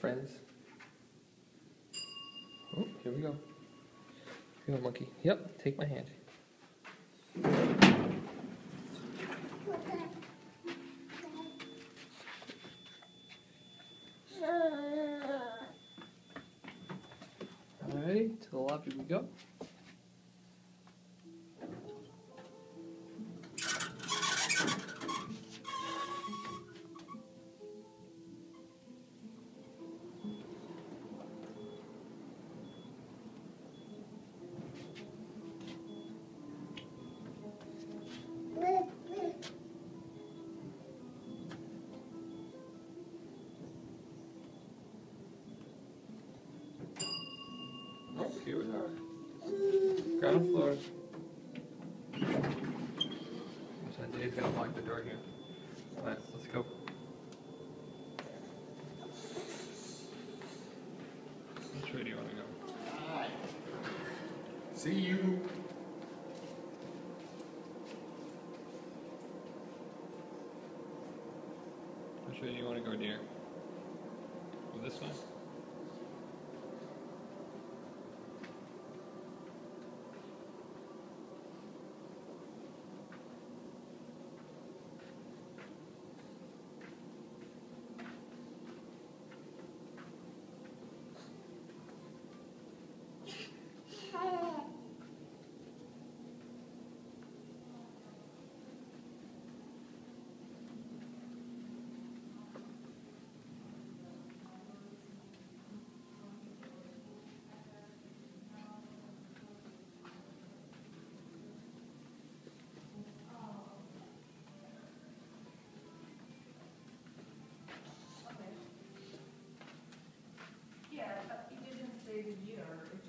friends. Oh, here we go. Here you go, monkey. Yep, take my hand. Alright, to the lobby we go. Ground floor. So Dave's gonna lock the door here. Alright, let's go. Which way do you wanna go? See you. Which way do you wanna go, dear? Go this way? or if